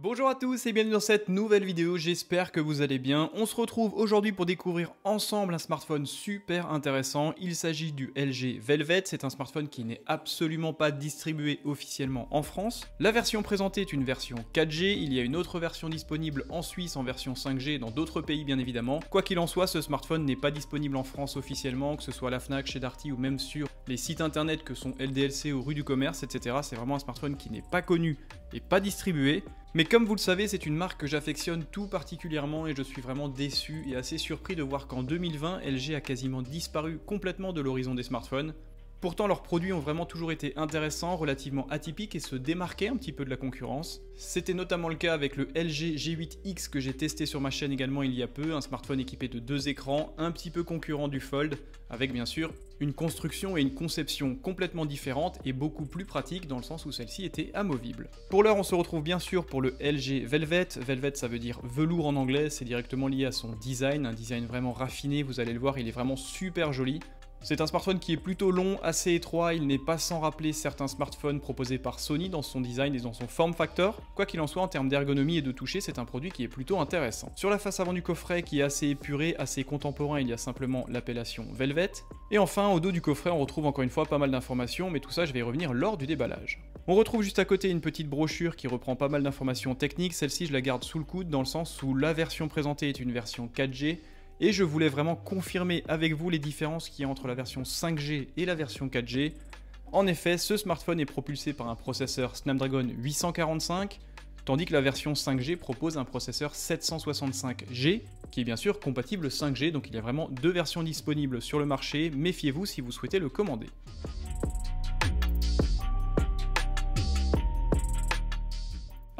Bonjour à tous et bienvenue dans cette nouvelle vidéo, j'espère que vous allez bien. On se retrouve aujourd'hui pour découvrir ensemble un smartphone super intéressant. Il s'agit du LG Velvet, c'est un smartphone qui n'est absolument pas distribué officiellement en France. La version présentée est une version 4G, il y a une autre version disponible en Suisse en version 5G, dans d'autres pays bien évidemment. Quoi qu'il en soit, ce smartphone n'est pas disponible en France officiellement, que ce soit à la FNAC, chez Darty ou même sur les sites internet que sont LDLC ou Rue du Commerce, etc. C'est vraiment un smartphone qui n'est pas connu et pas distribué. Mais comme vous le savez, c'est une marque que j'affectionne tout particulièrement et je suis vraiment déçu et assez surpris de voir qu'en 2020, LG a quasiment disparu complètement de l'horizon des smartphones. Pourtant, leurs produits ont vraiment toujours été intéressants, relativement atypiques et se démarquaient un petit peu de la concurrence. C'était notamment le cas avec le LG G8X que j'ai testé sur ma chaîne également il y a peu, un smartphone équipé de deux écrans, un petit peu concurrent du Fold, avec bien sûr une construction et une conception complètement différentes et beaucoup plus pratique dans le sens où celle-ci était amovible. Pour l'heure, on se retrouve bien sûr pour le LG Velvet. Velvet, ça veut dire velours en anglais, c'est directement lié à son design, un design vraiment raffiné, vous allez le voir, il est vraiment super joli. C'est un smartphone qui est plutôt long, assez étroit, il n'est pas sans rappeler certains smartphones proposés par Sony dans son design et dans son form factor. Quoi qu'il en soit, en termes d'ergonomie et de toucher, c'est un produit qui est plutôt intéressant. Sur la face avant du coffret, qui est assez épuré, assez contemporain, il y a simplement l'appellation Velvet. Et enfin, au dos du coffret, on retrouve encore une fois pas mal d'informations, mais tout ça, je vais y revenir lors du déballage. On retrouve juste à côté une petite brochure qui reprend pas mal d'informations techniques, celle-ci je la garde sous le coude dans le sens où la version présentée est une version 4G, et je voulais vraiment confirmer avec vous les différences qu'il y a entre la version 5G et la version 4G. En effet, ce smartphone est propulsé par un processeur Snapdragon 845, tandis que la version 5G propose un processeur 765G, qui est bien sûr compatible 5G, donc il y a vraiment deux versions disponibles sur le marché, méfiez-vous si vous souhaitez le commander.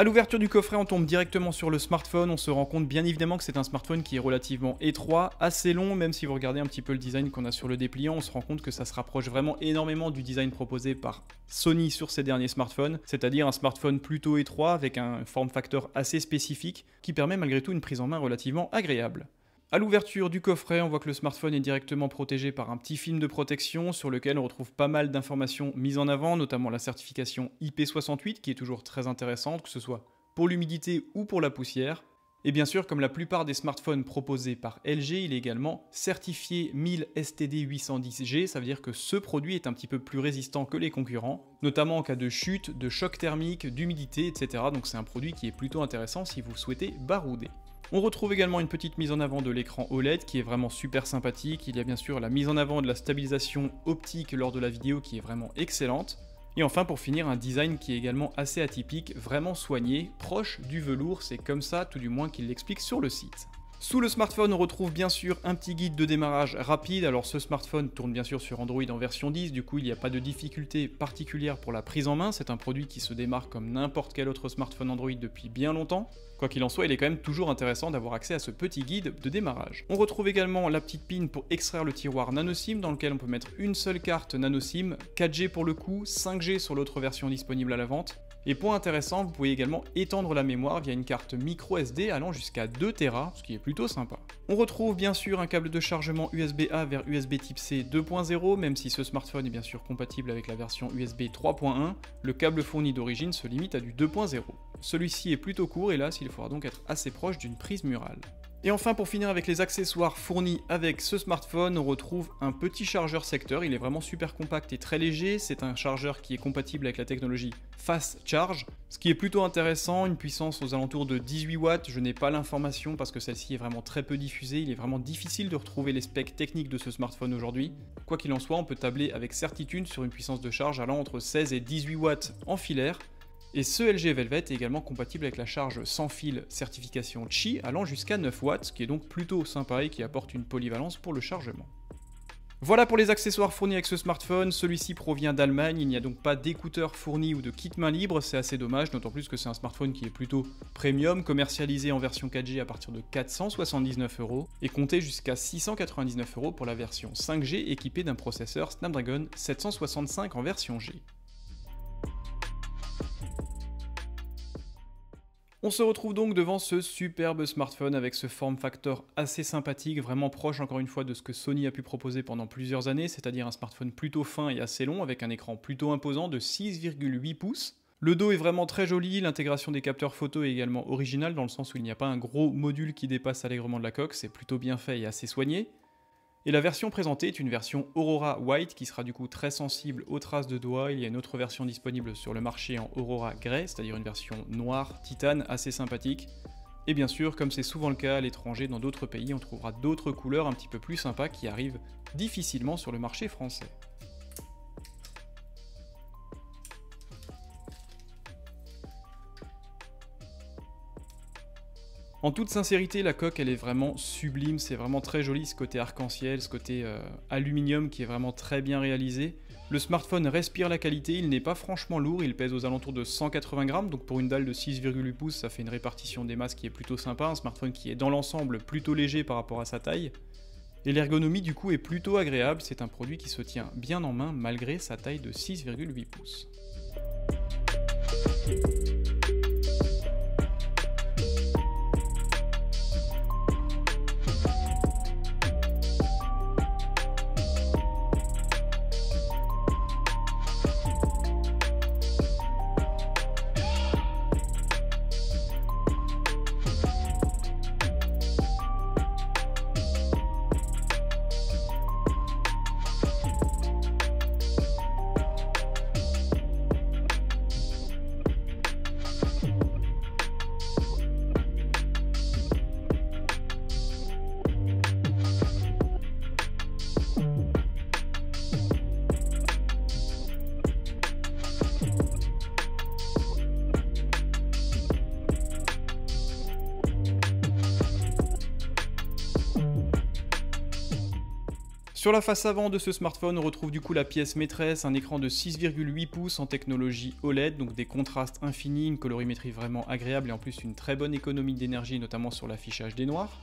A l'ouverture du coffret, on tombe directement sur le smartphone. On se rend compte bien évidemment que c'est un smartphone qui est relativement étroit, assez long, même si vous regardez un petit peu le design qu'on a sur le dépliant, on se rend compte que ça se rapproche vraiment énormément du design proposé par Sony sur ses derniers smartphones, c'est-à-dire un smartphone plutôt étroit avec un form factor assez spécifique qui permet malgré tout une prise en main relativement agréable. À l'ouverture du coffret, on voit que le smartphone est directement protégé par un petit film de protection sur lequel on retrouve pas mal d'informations mises en avant, notamment la certification IP68 qui est toujours très intéressante, que ce soit pour l'humidité ou pour la poussière. Et bien sûr, comme la plupart des smartphones proposés par LG, il est également certifié 1000 STD810G, ça veut dire que ce produit est un petit peu plus résistant que les concurrents, notamment en cas de chute, de choc thermique, d'humidité, etc. Donc c'est un produit qui est plutôt intéressant si vous souhaitez barouder. On retrouve également une petite mise en avant de l'écran OLED qui est vraiment super sympathique. Il y a bien sûr la mise en avant de la stabilisation optique lors de la vidéo qui est vraiment excellente. Et enfin pour finir un design qui est également assez atypique, vraiment soigné, proche du velours, c'est comme ça tout du moins qu'il l'explique sur le site. Sous le smartphone, on retrouve bien sûr un petit guide de démarrage rapide. Alors ce smartphone tourne bien sûr sur Android en version 10, du coup il n'y a pas de difficulté particulière pour la prise en main. C'est un produit qui se démarque comme n'importe quel autre smartphone Android depuis bien longtemps. Quoi qu'il en soit, il est quand même toujours intéressant d'avoir accès à ce petit guide de démarrage. On retrouve également la petite pin pour extraire le tiroir NanoSIM dans lequel on peut mettre une seule carte NanoSIM, 4G pour le coup, 5G sur l'autre version disponible à la vente. Et point intéressant, vous pouvez également étendre la mémoire via une carte micro SD allant jusqu'à 2 Tera, ce qui est plutôt sympa. On retrouve bien sûr un câble de chargement USB-A vers USB type C 2.0, même si ce smartphone est bien sûr compatible avec la version USB 3.1, le câble fourni d'origine se limite à du 2.0. Celui-ci est plutôt court, hélas, il faudra donc être assez proche d'une prise murale. Et enfin, pour finir avec les accessoires fournis avec ce smartphone, on retrouve un petit chargeur secteur. Il est vraiment super compact et très léger. C'est un chargeur qui est compatible avec la technologie Fast Charge, ce qui est plutôt intéressant. Une puissance aux alentours de 18 watts. Je n'ai pas l'information parce que celle-ci est vraiment très peu diffusée. Il est vraiment difficile de retrouver les specs techniques de ce smartphone aujourd'hui. Quoi qu'il en soit, on peut tabler avec certitude sur une puissance de charge allant entre 16 et 18 watts en filaire. Et ce LG Velvet est également compatible avec la charge sans fil certification Qi allant jusqu'à 9 watts, qui est donc plutôt sympa et qui apporte une polyvalence pour le chargement. Voilà pour les accessoires fournis avec ce smartphone, celui-ci provient d'Allemagne, il n'y a donc pas d'écouteurs fournis ou de kit main libre, c'est assez dommage, d'autant plus que c'est un smartphone qui est plutôt premium, commercialisé en version 4G à partir de 479 euros, et compté jusqu'à 699 euros pour la version 5G équipée d'un processeur Snapdragon 765 en version G. On se retrouve donc devant ce superbe smartphone avec ce form factor assez sympathique, vraiment proche encore une fois de ce que Sony a pu proposer pendant plusieurs années, c'est-à-dire un smartphone plutôt fin et assez long avec un écran plutôt imposant de 6,8 pouces. Le dos est vraiment très joli, l'intégration des capteurs photo est également originale dans le sens où il n'y a pas un gros module qui dépasse allègrement de la coque, c'est plutôt bien fait et assez soigné. Et la version présentée est une version Aurora White qui sera du coup très sensible aux traces de doigts. Il y a une autre version disponible sur le marché en Aurora Grey, c'est-à-dire une version noire, titane, assez sympathique. Et bien sûr, comme c'est souvent le cas à l'étranger, dans d'autres pays, on trouvera d'autres couleurs un petit peu plus sympas qui arrivent difficilement sur le marché français. En toute sincérité, la coque, elle est vraiment sublime, c'est vraiment très joli ce côté arc-en-ciel, ce côté euh, aluminium qui est vraiment très bien réalisé. Le smartphone respire la qualité, il n'est pas franchement lourd, il pèse aux alentours de 180 grammes, donc pour une dalle de 6,8 pouces, ça fait une répartition des masses qui est plutôt sympa, un smartphone qui est dans l'ensemble plutôt léger par rapport à sa taille. Et l'ergonomie du coup est plutôt agréable, c'est un produit qui se tient bien en main malgré sa taille de 6,8 pouces. Sur la face avant de ce smartphone, on retrouve du coup la pièce maîtresse, un écran de 6,8 pouces en technologie OLED, donc des contrastes infinis, une colorimétrie vraiment agréable et en plus une très bonne économie d'énergie, notamment sur l'affichage des noirs.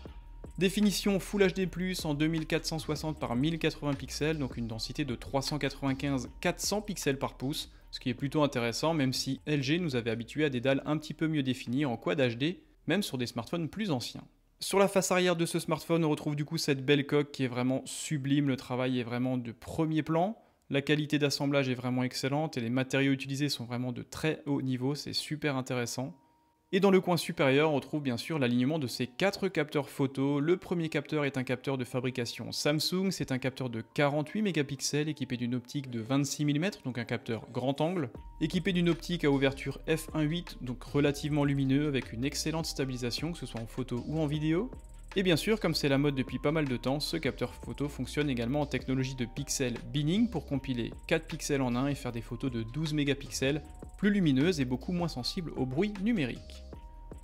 Définition Full HD+, en 2460 par 1080 pixels, donc une densité de 395-400 pixels par pouce, ce qui est plutôt intéressant, même si LG nous avait habitué à des dalles un petit peu mieux définies en Quad HD, même sur des smartphones plus anciens. Sur la face arrière de ce smartphone, on retrouve du coup cette belle coque qui est vraiment sublime, le travail est vraiment de premier plan. La qualité d'assemblage est vraiment excellente et les matériaux utilisés sont vraiment de très haut niveau, c'est super intéressant. Et dans le coin supérieur, on retrouve bien sûr l'alignement de ces quatre capteurs photo. Le premier capteur est un capteur de fabrication Samsung, c'est un capteur de 48 mégapixels équipé d'une optique de 26 mm, donc un capteur grand angle, équipé d'une optique à ouverture f1.8, donc relativement lumineux avec une excellente stabilisation, que ce soit en photo ou en vidéo. Et bien sûr, comme c'est la mode depuis pas mal de temps, ce capteur photo fonctionne également en technologie de pixel binning pour compiler 4 pixels en un et faire des photos de 12 mégapixels, plus lumineuses et beaucoup moins sensibles au bruit numérique.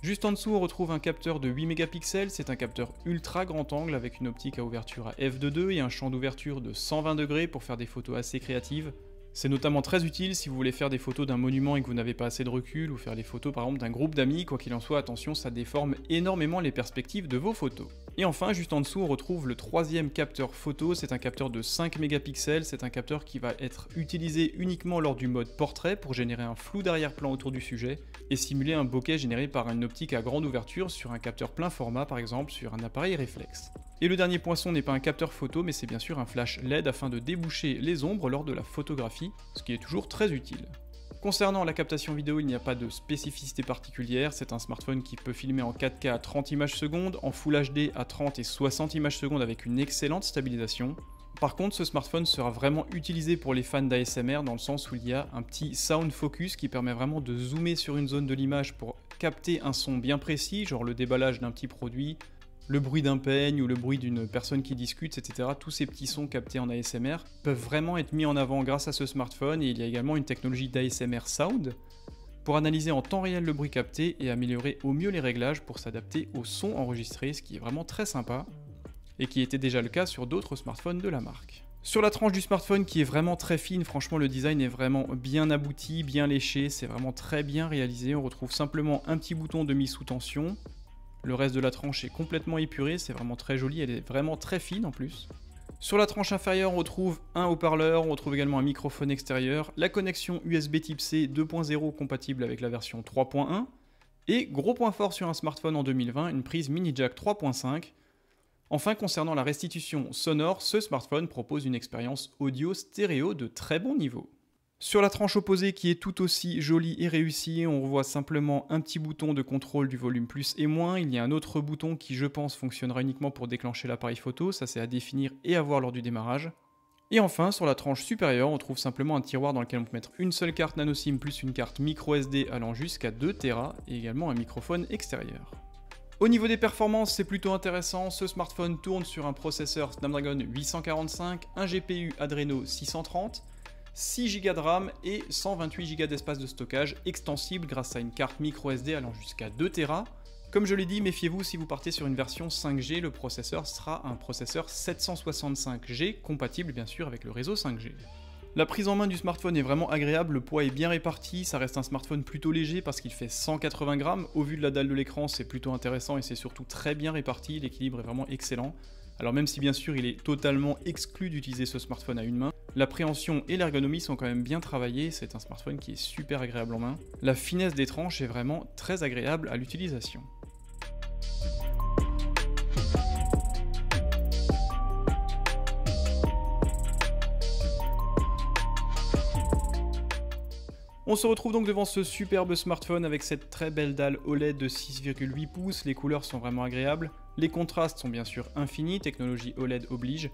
Juste en dessous, on retrouve un capteur de 8 mégapixels, c'est un capteur ultra grand angle avec une optique à ouverture à f2.2 et un champ d'ouverture de 120 degrés pour faire des photos assez créatives. C'est notamment très utile si vous voulez faire des photos d'un monument et que vous n'avez pas assez de recul, ou faire les photos par exemple d'un groupe d'amis, quoi qu'il en soit, attention, ça déforme énormément les perspectives de vos photos. Et enfin, juste en dessous, on retrouve le troisième capteur photo, c'est un capteur de 5 mégapixels, c'est un capteur qui va être utilisé uniquement lors du mode portrait pour générer un flou d'arrière-plan autour du sujet, et simuler un bokeh généré par une optique à grande ouverture sur un capteur plein format par exemple sur un appareil réflexe. Et le dernier poinçon n'est pas un capteur photo, mais c'est bien sûr un flash LED afin de déboucher les ombres lors de la photographie, ce qui est toujours très utile. Concernant la captation vidéo, il n'y a pas de spécificité particulière, c'est un smartphone qui peut filmer en 4K à 30 images secondes, en Full HD à 30 et 60 images secondes avec une excellente stabilisation. Par contre, ce smartphone sera vraiment utilisé pour les fans d'ASMR dans le sens où il y a un petit sound focus qui permet vraiment de zoomer sur une zone de l'image pour capter un son bien précis, genre le déballage d'un petit produit, le bruit d'un peigne ou le bruit d'une personne qui discute, etc. Tous ces petits sons captés en ASMR peuvent vraiment être mis en avant grâce à ce smartphone et il y a également une technologie d'ASMR Sound pour analyser en temps réel le bruit capté et améliorer au mieux les réglages pour s'adapter au son enregistré, ce qui est vraiment très sympa et qui était déjà le cas sur d'autres smartphones de la marque. Sur la tranche du smartphone qui est vraiment très fine, franchement le design est vraiment bien abouti, bien léché, c'est vraiment très bien réalisé. On retrouve simplement un petit bouton de mise sous tension, le reste de la tranche est complètement épuré, c'est vraiment très joli, elle est vraiment très fine en plus. Sur la tranche inférieure, on retrouve un haut-parleur, on retrouve également un microphone extérieur, la connexion USB Type C 2.0 compatible avec la version 3.1, et gros point fort sur un smartphone en 2020, une prise mini jack 3.5. Enfin, concernant la restitution sonore, ce smartphone propose une expérience audio stéréo de très bon niveau. Sur la tranche opposée qui est tout aussi jolie et réussie, on voit simplement un petit bouton de contrôle du volume plus et moins. Il y a un autre bouton qui je pense fonctionnera uniquement pour déclencher l'appareil photo, ça c'est à définir et à voir lors du démarrage. Et enfin, sur la tranche supérieure, on trouve simplement un tiroir dans lequel on peut mettre une seule carte nano SIM plus une carte micro SD allant jusqu'à 2 Tera et également un microphone extérieur. Au niveau des performances, c'est plutôt intéressant. Ce smartphone tourne sur un processeur Snapdragon 845, un GPU Adreno 630, 6 Go de RAM et 128 Go d'espace de stockage extensible grâce à une carte micro SD allant jusqu'à 2 Tera. Comme je l'ai dit, méfiez-vous si vous partez sur une version 5G, le processeur sera un processeur 765G, compatible bien sûr avec le réseau 5G. La prise en main du smartphone est vraiment agréable, le poids est bien réparti, ça reste un smartphone plutôt léger parce qu'il fait 180 grammes. Au vu de la dalle de l'écran, c'est plutôt intéressant et c'est surtout très bien réparti, l'équilibre est vraiment excellent. Alors même si bien sûr il est totalement exclu d'utiliser ce smartphone à une main, l'appréhension et l'ergonomie sont quand même bien travaillés, c'est un smartphone qui est super agréable en main. La finesse des tranches est vraiment très agréable à l'utilisation. On se retrouve donc devant ce superbe smartphone avec cette très belle dalle OLED de 6,8 pouces, les couleurs sont vraiment agréables, les contrastes sont bien sûr infinis, technologie OLED oblige.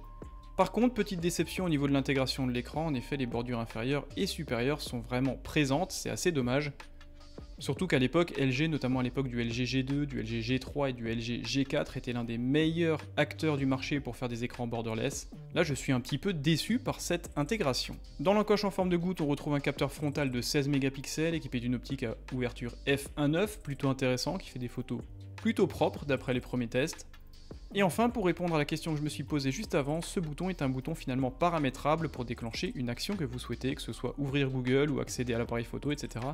Par contre, petite déception au niveau de l'intégration de l'écran, en effet les bordures inférieures et supérieures sont vraiment présentes, c'est assez dommage. Surtout qu'à l'époque, LG, notamment à l'époque du LG G2, du LG G3 et du LG G4, était l'un des meilleurs acteurs du marché pour faire des écrans borderless. Là, je suis un petit peu déçu par cette intégration. Dans l'encoche en forme de goutte, on retrouve un capteur frontal de 16 mégapixels équipé d'une optique à ouverture f1.9, plutôt intéressant, qui fait des photos plutôt propres d'après les premiers tests. Et enfin, pour répondre à la question que je me suis posée juste avant, ce bouton est un bouton finalement paramétrable pour déclencher une action que vous souhaitez, que ce soit ouvrir Google ou accéder à l'appareil photo, etc.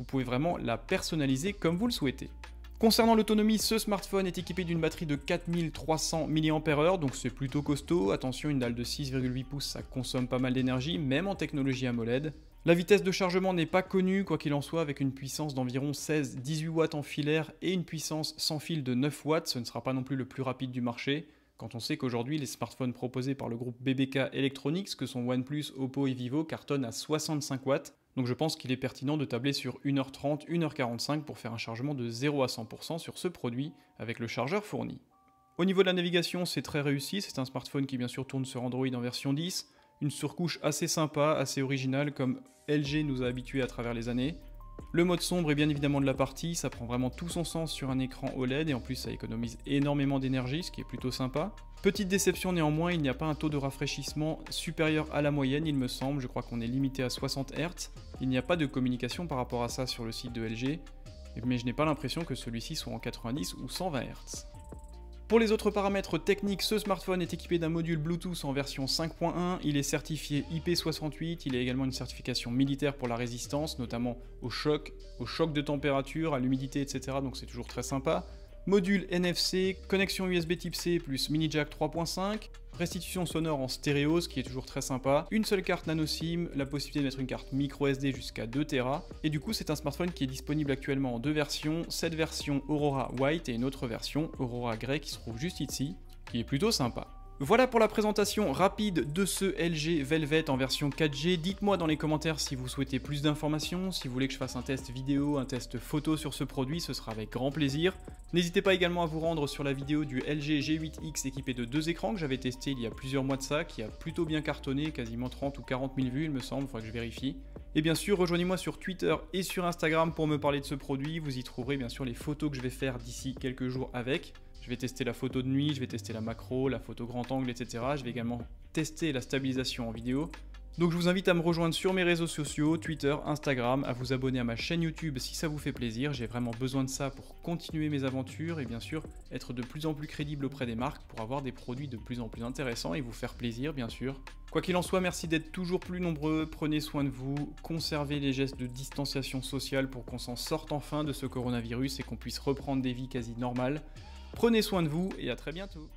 Vous pouvez vraiment la personnaliser comme vous le souhaitez. Concernant l'autonomie, ce smartphone est équipé d'une batterie de 4300 mAh, donc c'est plutôt costaud. Attention, une dalle de 6,8 pouces, ça consomme pas mal d'énergie, même en technologie AMOLED. La vitesse de chargement n'est pas connue, quoi qu'il en soit, avec une puissance d'environ 16-18 watts en filaire et une puissance sans fil de 9 watts, ce ne sera pas non plus le plus rapide du marché. Quand on sait qu'aujourd'hui, les smartphones proposés par le groupe BBK Electronics, que sont OnePlus, Oppo et Vivo, cartonnent à 65 watts. Donc je pense qu'il est pertinent de tabler sur 1h30, 1h45 pour faire un chargement de 0 à 100% sur ce produit avec le chargeur fourni. Au niveau de la navigation, c'est très réussi, c'est un smartphone qui bien sûr tourne sur Android en version 10, une surcouche assez sympa, assez originale comme LG nous a habitués à travers les années. Le mode sombre est bien évidemment de la partie, ça prend vraiment tout son sens sur un écran OLED et en plus ça économise énormément d'énergie, ce qui est plutôt sympa. Petite déception néanmoins, il n'y a pas un taux de rafraîchissement supérieur à la moyenne il me semble, je crois qu'on est limité à 60 Hz. Il n'y a pas de communication par rapport à ça sur le site de LG, mais je n'ai pas l'impression que celui-ci soit en 90 ou 120 Hz. Pour les autres paramètres techniques, ce smartphone est équipé d'un module Bluetooth en version 5.1, il est certifié IP68, il a également une certification militaire pour la résistance, notamment au choc, au choc de température, à l'humidité, etc. Donc c'est toujours très sympa. Module NFC, connexion USB type C plus mini jack 3.5, restitution sonore en stéréo, ce qui est toujours très sympa, une seule carte nano SIM, la possibilité de mettre une carte micro SD jusqu'à 2 Tera, et du coup c'est un smartphone qui est disponible actuellement en deux versions, cette version Aurora White et une autre version Aurora Grey qui se trouve juste ici, qui est plutôt sympa. Voilà pour la présentation rapide de ce LG Velvet en version 4G. Dites-moi dans les commentaires si vous souhaitez plus d'informations, si vous voulez que je fasse un test vidéo, un test photo sur ce produit, ce sera avec grand plaisir. N'hésitez pas également à vous rendre sur la vidéo du LG G8X équipé de deux écrans que j'avais testé il y a plusieurs mois de ça, qui a plutôt bien cartonné, quasiment 30 ou 40 000 vues il me semble, il faudra que je vérifie. Et bien sûr, rejoignez-moi sur Twitter et sur Instagram pour me parler de ce produit, vous y trouverez bien sûr les photos que je vais faire d'ici quelques jours avec. Je vais tester la photo de nuit, je vais tester la macro, la photo grand angle, etc. Je vais également tester la stabilisation en vidéo. Donc je vous invite à me rejoindre sur mes réseaux sociaux, Twitter, Instagram, à vous abonner à ma chaîne YouTube si ça vous fait plaisir. J'ai vraiment besoin de ça pour continuer mes aventures et bien sûr être de plus en plus crédible auprès des marques pour avoir des produits de plus en plus intéressants et vous faire plaisir bien sûr. Quoi qu'il en soit, merci d'être toujours plus nombreux, prenez soin de vous, conservez les gestes de distanciation sociale pour qu'on s'en sorte enfin de ce coronavirus et qu'on puisse reprendre des vies quasi normales. Prenez soin de vous et à très bientôt